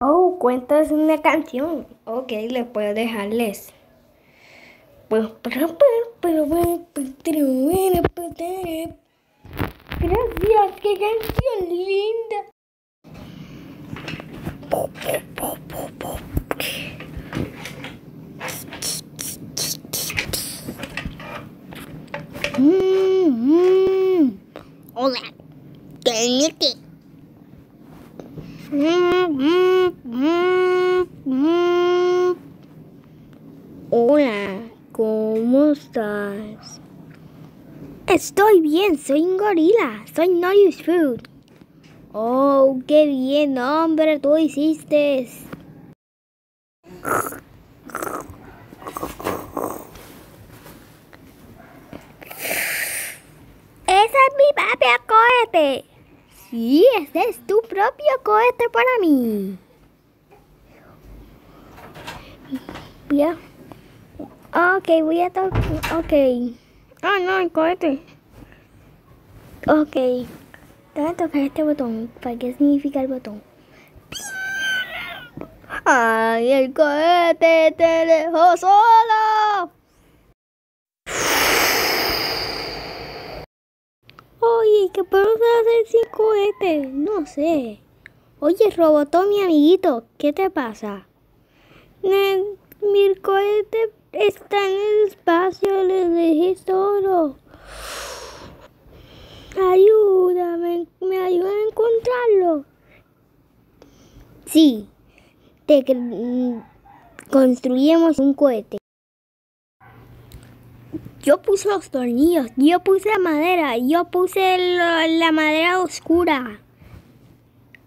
Oh, cuentas una canción. Ok, le puedo dejarles. Gracias, qué canción linda. Mm, Hola, cálmate. Hola, ¿cómo estás? Estoy bien, soy un gorila, soy no use food. Oh, qué bien, hombre, tú hiciste. Ese es mi propio cohete. Sí, ese es tu propio cohete para mí. Ya. Ok, voy a tocar. Ok. Ah, no, el cohete. Ok. Déjame tocar este botón. ¿Para qué significa el botón? ¡Ay, el cohete te dejó solo! Oye, ¿qué podemos hacer sin cohete? No sé. Oye, Robotón, mi amiguito, ¿qué te pasa? Ne- mi cohete está en el espacio, le dejé solo. Ayúdame, ¿me ayuda a encontrarlo? Sí, te construimos un cohete. Yo puse los tornillos, yo puse la madera, yo puse la madera oscura.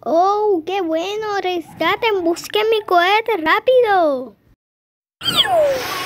Oh, qué bueno, rescaten, busquen mi cohete rápido. Oh!